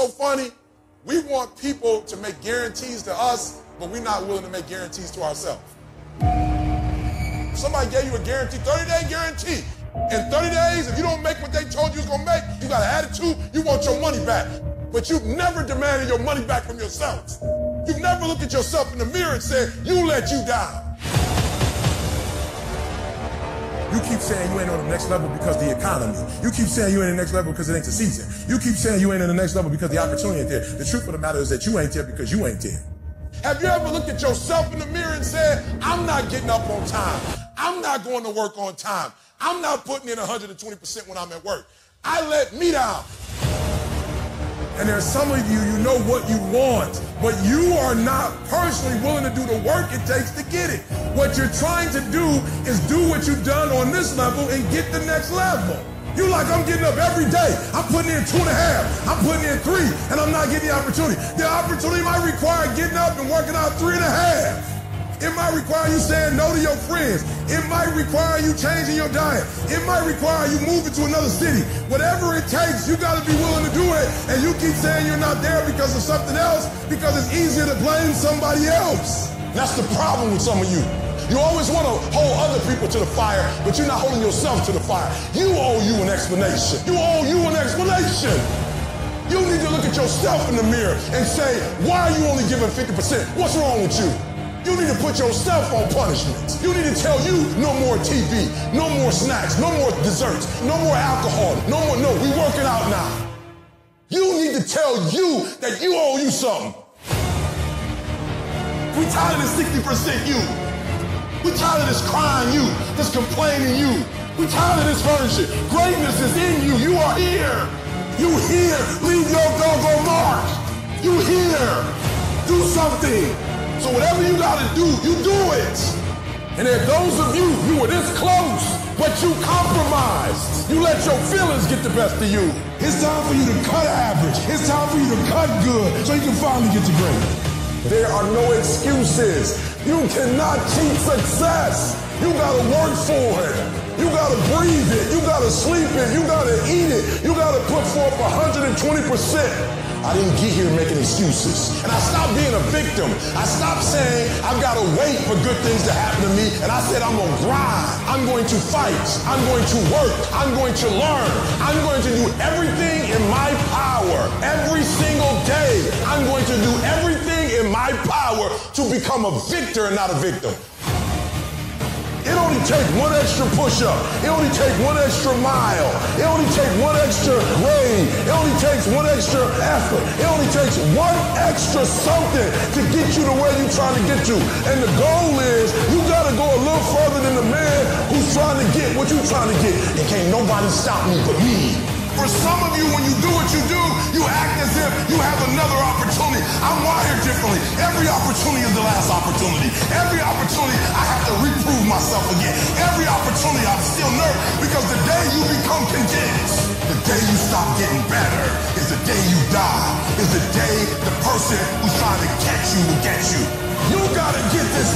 so funny? We want people to make guarantees to us, but we're not willing to make guarantees to ourselves. Somebody gave you a guarantee, 30 day guarantee. In 30 days, if you don't make what they told you was gonna make, you got an attitude, you want your money back. But you've never demanded your money back from yourself. You've never looked at yourself in the mirror and said, you let you down. You keep saying you ain't on the next level because the economy. You keep saying you ain't in the next level because it ain't the season. You keep saying you ain't in the next level because the opportunity ain't there. The truth of the matter is that you ain't there because you ain't there. Have you ever looked at yourself in the mirror and said, I'm not getting up on time. I'm not going to work on time. I'm not putting in 120% when I'm at work. I let me down. And there's some of you, you know what you want, but you are not personally willing to do the work it takes to get it. What you're trying to do is do what you've done on this level and get the next level. You like, I'm getting up every day. I'm putting in two and a half. I'm putting in three, and I'm not getting the opportunity. The opportunity might require getting up and working out three and a half. It might require you saying no to your friends. It might require you changing your diet. It might require you moving to another city. Whatever it takes, you got to be willing to do it. And you keep saying you're not there because of something else because it's easier to blame somebody else. That's the problem with some of you. You always want to hold other people to the fire, but you're not holding yourself to the fire. You owe you an explanation. You owe you an explanation. You need to look at yourself in the mirror and say, why are you only giving 50%? What's wrong with you? You need to put yourself on punishment. You need to tell you no more TV, no more snacks, no more desserts, no more alcohol, no more, no, we working out now. You need to tell you that you owe you something. We tired of this 60% you. We tired of this crying you, this complaining you. We tired of this version. Greatness is in you. You are here. You here. Leave your doggone mark. You here. Do something. So whatever you got to do, you do it. And there those of you, you were this close, but you compromised. You let your feelings get the best of you. It's time for you to cut average. It's time for you to cut good so you can finally get to great. There are no excuses. You cannot cheat success. You gotta work for it. You gotta breathe it. You gotta sleep it. You gotta eat it. You gotta put forth 120%. I didn't get here making excuses. And I stopped being a victim. I stopped saying I've got to wait for good things to happen to me. And I said I'm going to grind. I'm going to fight. I'm going to work. I'm going to learn. I'm going to do everything in my power every single day. I'm going to do everything in my power to become a victor and not a victim. It only takes one extra push-up. It only takes one extra mile. It only takes one extra rain. It only takes one extra effort. It only takes one extra something to get you to where you're trying to get to. And the goal is you got to go a little further than the man who's trying to get what you're trying to get. And can't nobody stop me but me. For some of you, when you do what you do, you act as if you have another opportunity. I'm wired differently. Every opportunity is the last opportunity. Every opportunity, I have to reprove myself again. Every opportunity, I'm still nervous because the day you become content, the day you stop getting better, is the day you die, is the day the person who's trying to catch you will get you. You gotta get this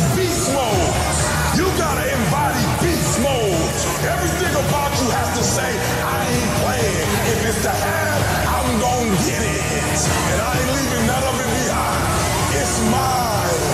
and I ain't leaving none of it behind. It's mine.